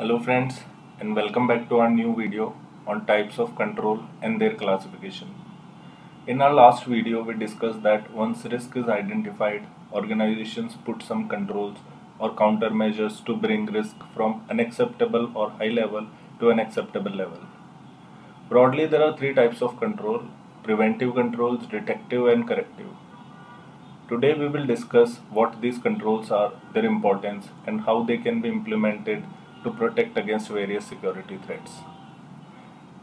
Hello friends and welcome back to our new video on types of control and their classification. In our last video we discussed that once risk is identified, organizations put some controls or countermeasures to bring risk from unacceptable or high level to an acceptable level. Broadly there are three types of control, preventive controls, detective and corrective. Today we will discuss what these controls are, their importance and how they can be implemented to protect against various security threats.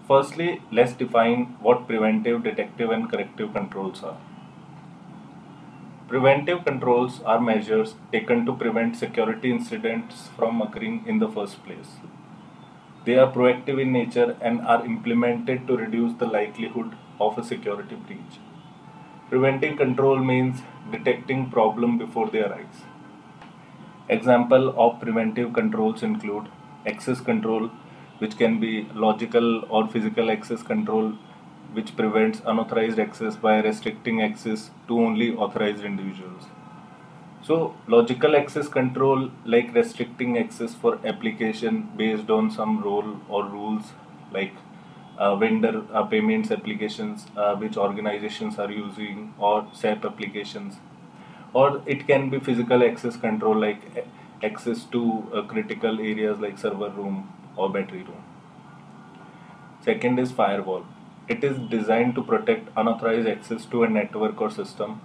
Firstly, let's define what preventive, detective and corrective controls are. Preventive controls are measures taken to prevent security incidents from occurring in the first place. They are proactive in nature and are implemented to reduce the likelihood of a security breach. Preventing control means detecting problem before they arise. Example of preventive controls include access control, which can be logical or physical access control, which prevents unauthorized access by restricting access to only authorized individuals. So, logical access control, like restricting access for application based on some role or rules, like uh, vendor uh, payments applications uh, which organizations are using or SAP applications or it can be physical access control like access to uh, critical areas like server room or battery room second is firewall it is designed to protect unauthorized access to a network or system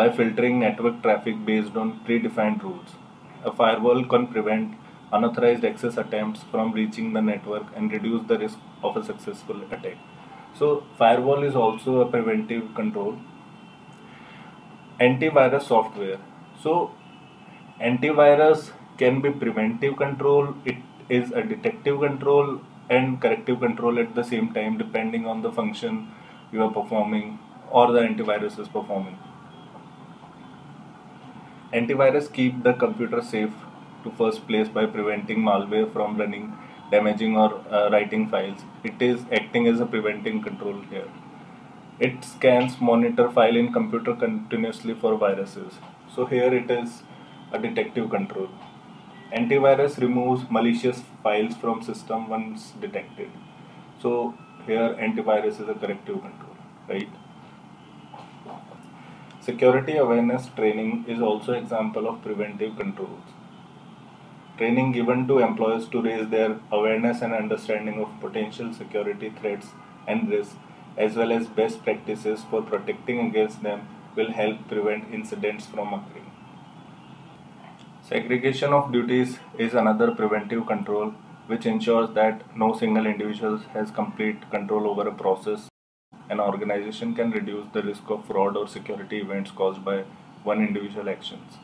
by filtering network traffic based on predefined rules a firewall can prevent unauthorized access attempts from reaching the network and reduce the risk of a successful attack. So, firewall is also a preventive control. Antivirus software. So, antivirus can be preventive control, it is a detective control and corrective control at the same time depending on the function you are performing or the antivirus is performing. Antivirus keep the computer safe to first place by preventing malware from running, damaging or uh, writing files. It is acting as a preventing control here. It scans monitor file in computer continuously for viruses. So here it is a detective control. Antivirus removes malicious files from system once detected. So here antivirus is a corrective control, right? Security awareness training is also example of preventive controls training given to employees to raise their awareness and understanding of potential security threats and risks, as well as best practices for protecting against them, will help prevent incidents from occurring. Segregation of duties is another preventive control which ensures that no single individual has complete control over a process. An organization can reduce the risk of fraud or security events caused by one individual actions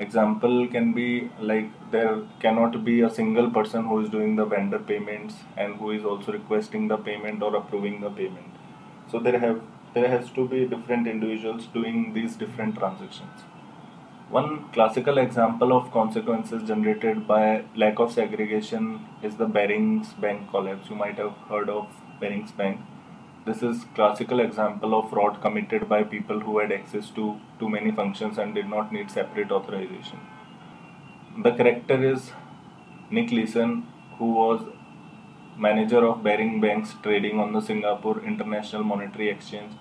example can be like there cannot be a single person who is doing the vendor payments and who is also requesting the payment or approving the payment. So there have there has to be different individuals doing these different transactions. One classical example of consequences generated by lack of segregation is the Barings Bank collapse. You might have heard of Barings Bank this is classical example of fraud committed by people who had access to too many functions and did not need separate authorization. The character is Nick Leeson who was manager of Baring Banks trading on the Singapore International Monetary Exchange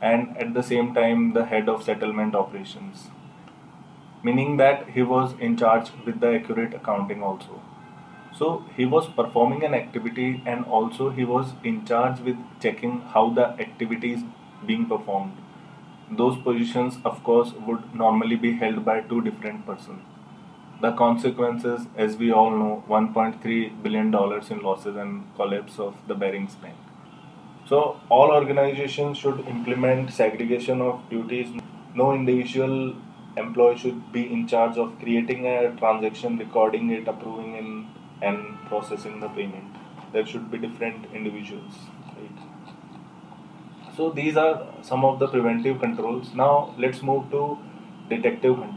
and at the same time the head of settlement operations meaning that he was in charge with the accurate accounting also so he was performing an activity and also he was in charge with checking how the activity is being performed. Those positions, of course, would normally be held by two different persons. The consequences, as we all know, $1.3 billion in losses and collapse of the Barings Bank. So, all organizations should implement segregation of duties. No individual employee should be in charge of creating a transaction, recording it, approving it, and processing the payment. There should be different individuals right? So these are some of the preventive controls. Now let's move to detective control